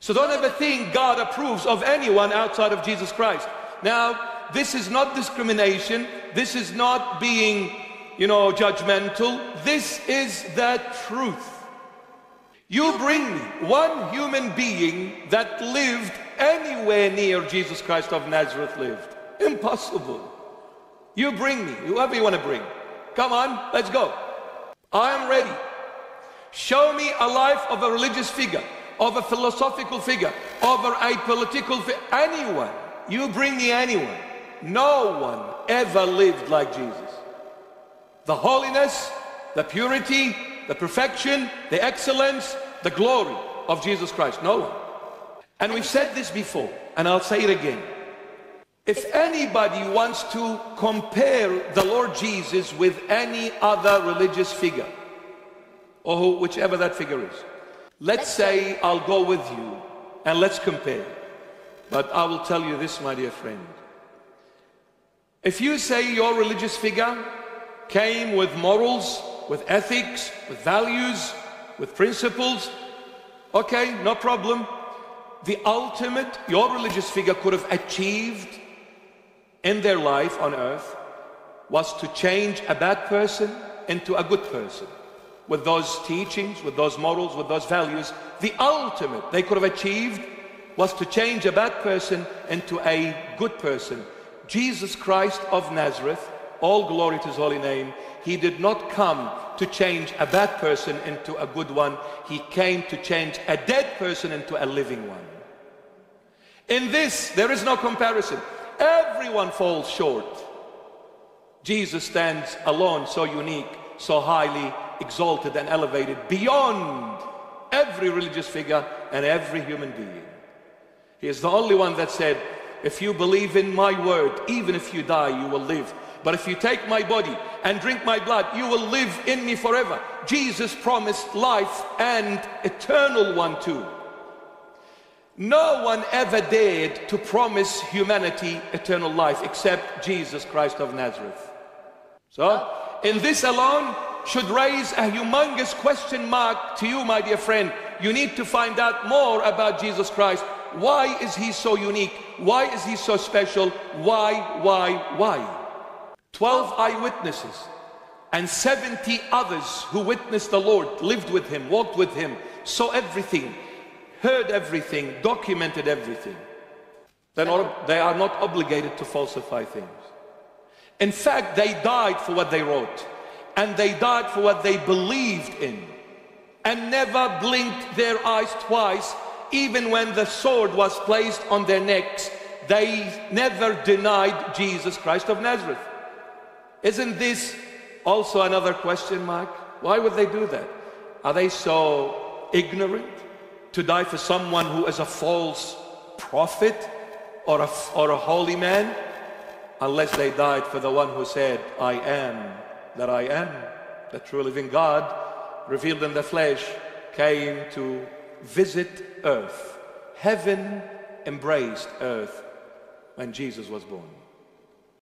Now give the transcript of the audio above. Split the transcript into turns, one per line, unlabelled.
So don't ever think God approves of anyone outside of Jesus Christ. Now, this is not discrimination. This is not being, you know, judgmental. This is the truth. You bring me one human being that lived anywhere near Jesus Christ of Nazareth lived. Impossible. You bring me, whoever you want to bring. Come on, let's go. I am ready. Show me a life of a religious figure, of a philosophical figure, of a political figure, anyone. You bring me anyone. No one ever lived like Jesus. The holiness, the purity, the perfection, the excellence, the glory of Jesus Christ. No one. And we've said this before, and I'll say it again. If anybody wants to compare the Lord Jesus with any other religious figure, or whichever that figure is, let's say I'll go with you and let's compare. But I will tell you this, my dear friend. If you say your religious figure came with morals, with ethics, with values, with principles, okay, no problem. The ultimate your religious figure could have achieved in their life on earth was to change a bad person into a good person. With those teachings, with those morals, with those values, the ultimate they could have achieved was to change a bad person into a good person. Jesus Christ of Nazareth, all glory to his holy name, he did not come to change a bad person into a good one. He came to change a dead person into a living one. In this, there is no comparison. Everyone falls short. Jesus stands alone, so unique, so highly exalted and elevated beyond every religious figure and every human being. He is the only one that said, if you believe in my word, even if you die, you will live. But if you take my body and drink my blood, you will live in me forever. Jesus promised life and eternal one too. No one ever dared to promise humanity eternal life except Jesus Christ of Nazareth. So, in this alone should raise a humongous question mark to you, my dear friend. You need to find out more about Jesus Christ why is he so unique? Why is he so special? Why, why, why? 12 eyewitnesses and 70 others who witnessed the Lord, lived with him, walked with him, saw everything, heard everything, documented everything. Not, they are not obligated to falsify things. In fact, they died for what they wrote, and they died for what they believed in, and never blinked their eyes twice even when the sword was placed on their necks, they never denied Jesus Christ of Nazareth. Isn't this also another question mark? Why would they do that? Are they so ignorant to die for someone who is a false prophet or a, or a holy man? Unless they died for the one who said, I am that I am, the true living God, revealed in the flesh, came to visit earth. Heaven embraced earth when Jesus was born.